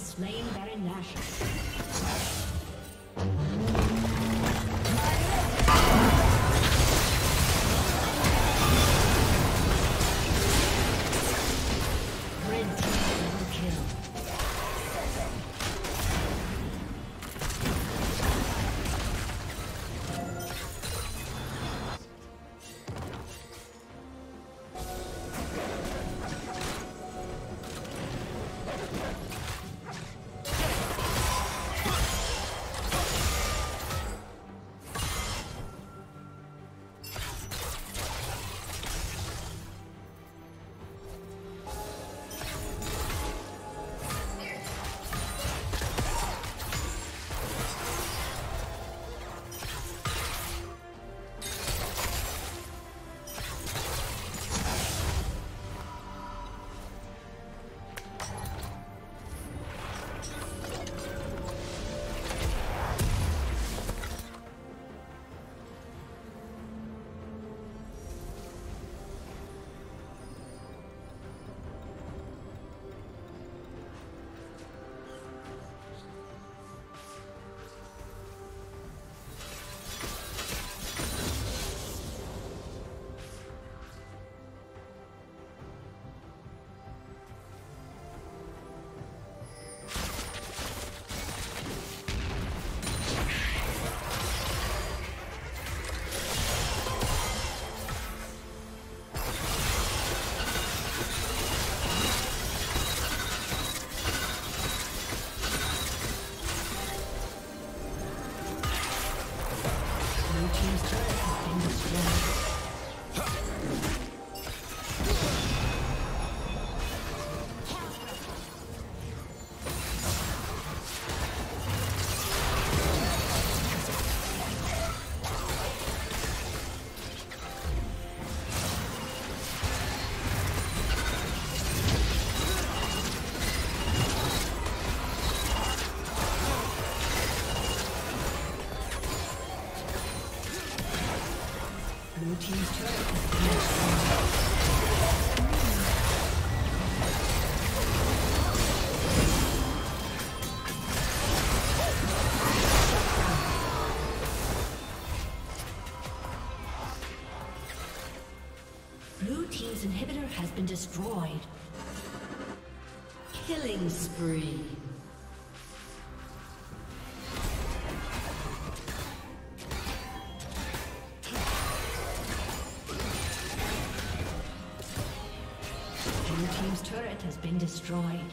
has slain Baron Nashor. Been destroyed. Killing spree. Blue Team's turret has been destroyed.